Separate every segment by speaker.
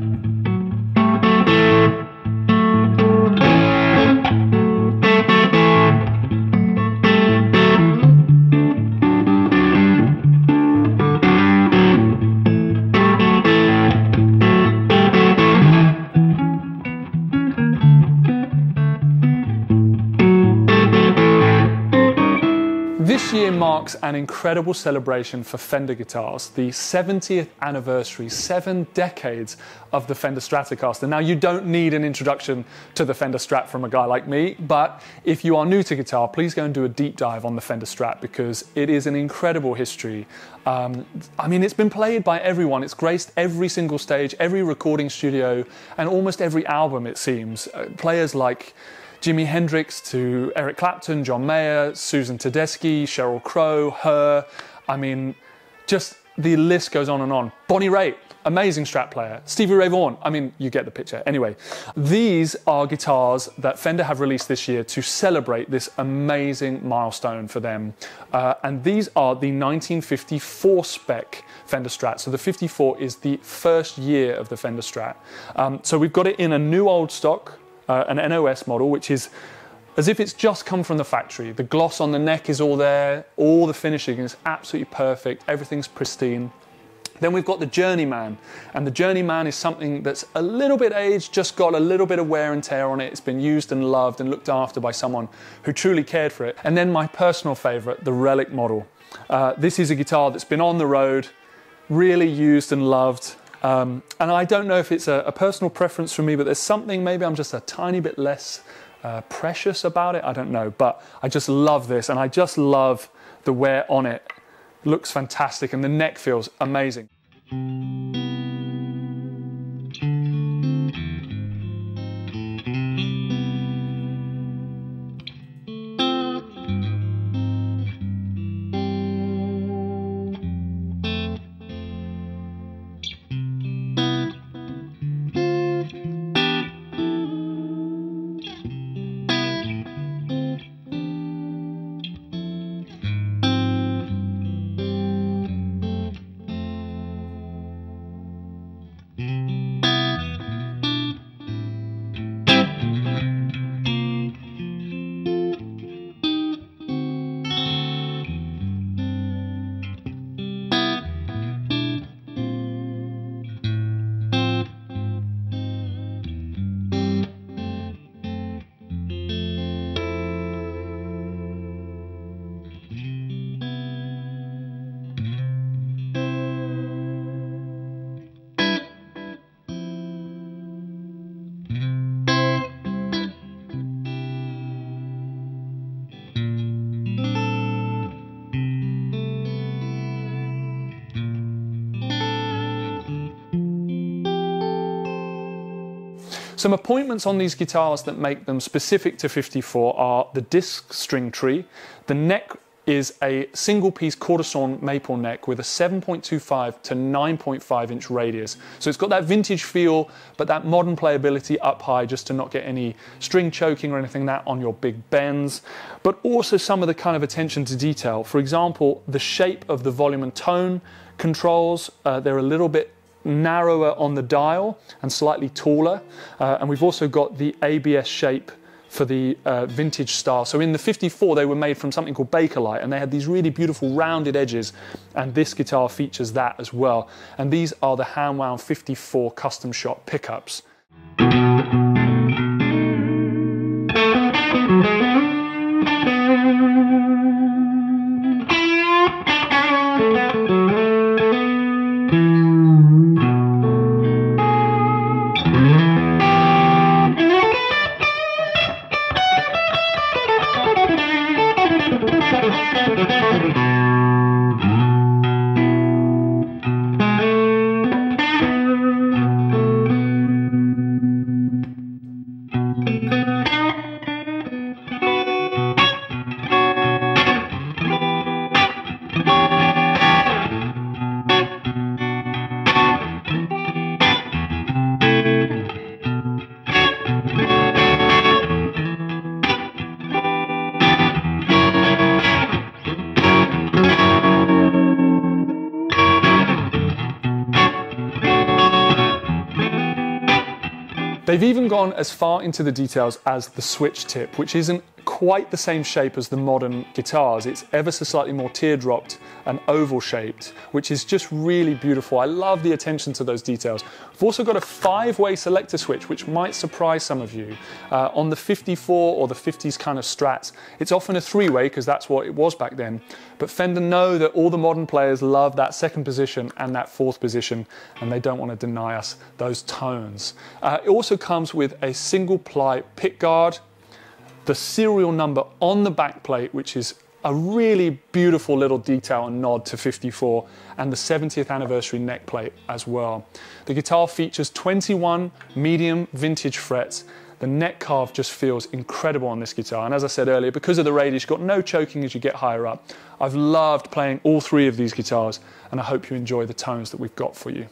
Speaker 1: Thank you. This year marks an incredible celebration for Fender guitars, the 70th anniversary, seven decades of the Fender Stratocaster. Now, you don't need an introduction to the Fender Strat from a guy like me, but if you are new to guitar, please go and do a deep dive on the Fender Strat because it is an incredible history. Um, I mean, it's been played by everyone, it's graced every single stage, every recording studio, and almost every album, it seems. Uh, players like Jimi Hendrix to Eric Clapton, John Mayer, Susan Tedeschi, Sheryl Crow, her. I mean, just the list goes on and on. Bonnie Raitt, amazing strat player. Stevie Ray Vaughan, I mean, you get the picture. Anyway, these are guitars that Fender have released this year to celebrate this amazing milestone for them. Uh, and these are the 1954 spec Fender Strat. So the 54 is the first year of the Fender Strat. Um, so we've got it in a new old stock uh, an NOS model, which is as if it's just come from the factory. The gloss on the neck is all there, all the finishing is absolutely perfect, everything's pristine. Then we've got the Journeyman, and the Journeyman is something that's a little bit aged, just got a little bit of wear and tear on it. It's been used and loved and looked after by someone who truly cared for it. And then my personal favorite, the Relic model. Uh, this is a guitar that's been on the road, really used and loved, um, and I don't know if it's a, a, personal preference for me, but there's something, maybe I'm just a tiny bit less uh, precious about it. I don't know. But I just love this, and I just love the wear on it. Looks fantastic, and the neck feels amazing. Some appointments on these guitars that make them specific to 54 are the disc string tree. The neck is a single piece quarter maple neck with a 7.25 to 9.5 inch radius. So it's got that vintage feel, but that modern playability up high just to not get any string choking or anything like that on your big bends. But also some of the kind of attention to detail. For example, the shape of the volume and tone controls, uh, they're a little bit narrower on the dial and slightly taller. Uh, and we've also got the ABS shape for the uh, vintage style. So in the 54, they were made from something called Bakelite, and they had these really beautiful rounded edges, and this guitar features that as well. And these are the hand-wound 54 custom shop pickups. They've even gone as far into the details as the switch tip, which isn't quite the same shape as the modern guitars. It's ever so slightly more teardropped and oval shaped, which is just really beautiful. I love the attention to those details. We've also got a five-way selector switch, which might surprise some of you. Uh, on the 54 or the 50s kind of strats, it's often a three-way because that's what it was back then. But Fender know that all the modern players love that second position and that fourth position, and they don't want to deny us those tones. Uh, it also comes with a single ply pick guard, the serial number on the back plate, which is a really beautiful little detail and nod to 54 and the 70th anniversary neck plate as well. The guitar features 21 medium vintage frets. The neck carve just feels incredible on this guitar. And as I said earlier, because of the radius, you've got no choking as you get higher up. I've loved playing all three of these guitars and I hope you enjoy the tones that we've got for you.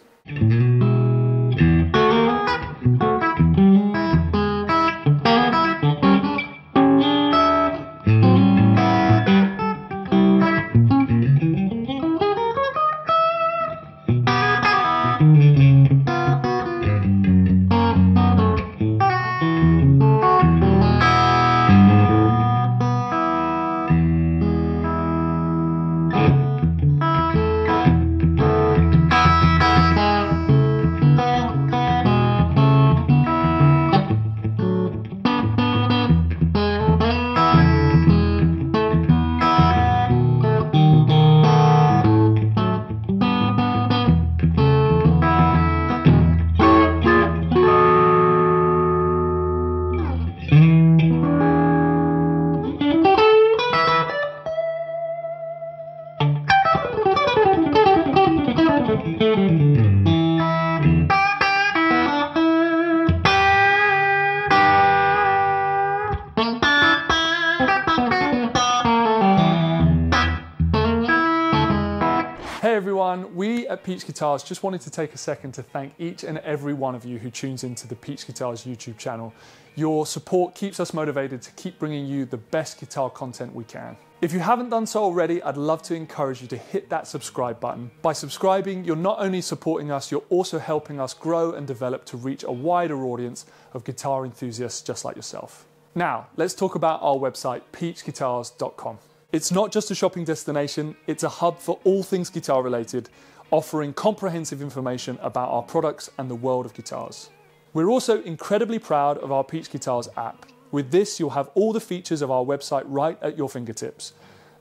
Speaker 1: At Peach Guitars just wanted to take a second to thank each and every one of you who tunes into the Peach Guitars YouTube channel. Your support keeps us motivated to keep bringing you the best guitar content we can. If you haven't done so already, I'd love to encourage you to hit that subscribe button. By subscribing, you're not only supporting us, you're also helping us grow and develop to reach a wider audience of guitar enthusiasts just like yourself. Now, let's talk about our website, peachguitars.com. It's not just a shopping destination, it's a hub for all things guitar related, offering comprehensive information about our products and the world of guitars. We're also incredibly proud of our Peach Guitars app. With this, you'll have all the features of our website right at your fingertips.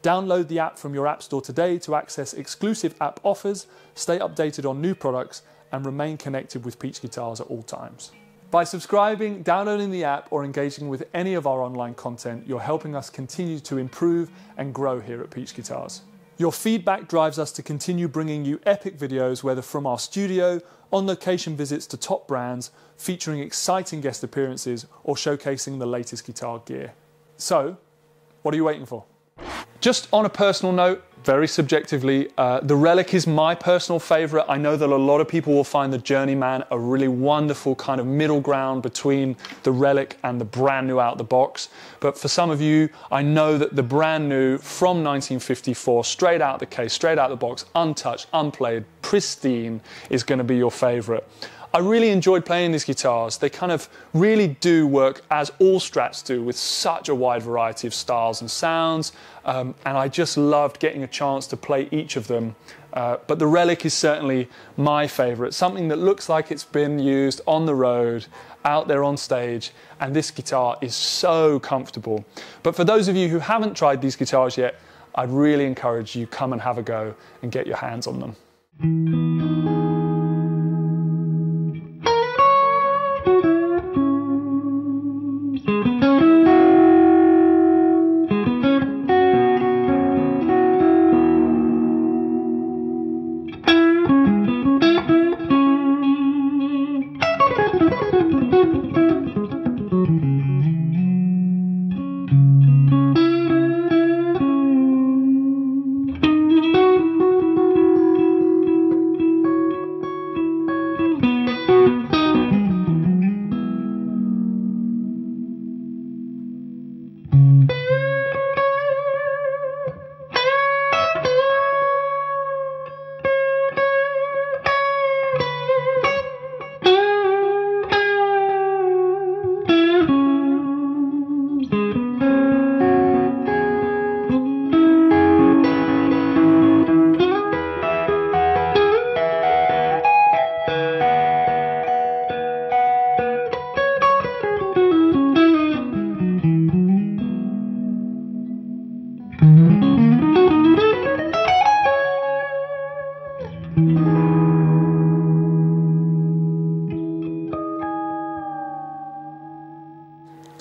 Speaker 1: Download the app from your App Store today to access exclusive app offers, stay updated on new products, and remain connected with Peach Guitars at all times. By subscribing, downloading the app, or engaging with any of our online content, you're helping us continue to improve and grow here at Peach Guitars. Your feedback drives us to continue bringing you epic videos, whether from our studio, on location visits to top brands, featuring exciting guest appearances, or showcasing the latest guitar gear. So, what are you waiting for? Just on a personal note, very subjectively, uh, the Relic is my personal favorite. I know that a lot of people will find the Journeyman a really wonderful kind of middle ground between the Relic and the brand new out the box. But for some of you, I know that the brand new from 1954, straight out the case, straight out the box, untouched, unplayed, pristine, is going to be your favorite. I really enjoyed playing these guitars. They kind of really do work as all Strats do with such a wide variety of styles and sounds. Um, and I just loved getting a chance to play each of them. Uh, but the Relic is certainly my favorite, something that looks like it's been used on the road, out there on stage, and this guitar is so comfortable. But for those of you who haven't tried these guitars yet, I'd really encourage you come and have a go and get your hands on them.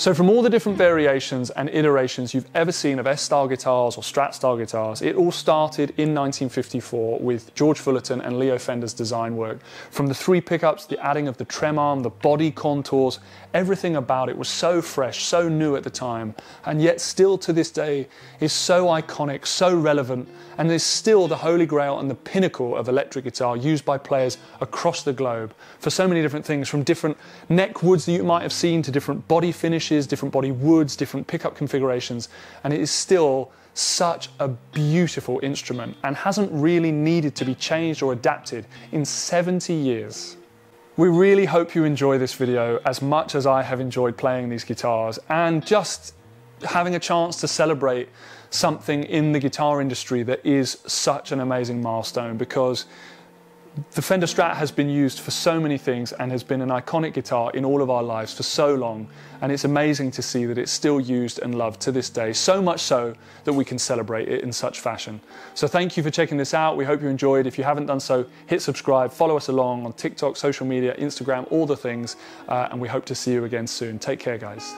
Speaker 1: So, from all the different variations and iterations you've ever seen of S style guitars or Strat style guitars, it all started in 1954 with George Fullerton and Leo Fender's design work. From the three pickups, the adding of the trem arm, the body contours, everything about it was so fresh, so new at the time, and yet still to this day is so iconic, so relevant, and is still the holy grail and the pinnacle of electric guitar used by players across the globe for so many different things, from different neck woods that you might have seen to different body finishes finishes, different body woods, different pickup configurations, and it is still such a beautiful instrument and hasn't really needed to be changed or adapted in 70 years. We really hope you enjoy this video as much as I have enjoyed playing these guitars and just having a chance to celebrate something in the guitar industry that is such an amazing milestone because the Fender Strat has been used for so many things and has been an iconic guitar in all of our lives for so long. And it's amazing to see that it's still used and loved to this day, so much so that we can celebrate it in such fashion. So thank you for checking this out. We hope you enjoyed. If you haven't done so, hit subscribe, follow us along on TikTok, social media, Instagram, all the things. Uh, and we hope to see you again soon. Take care, guys.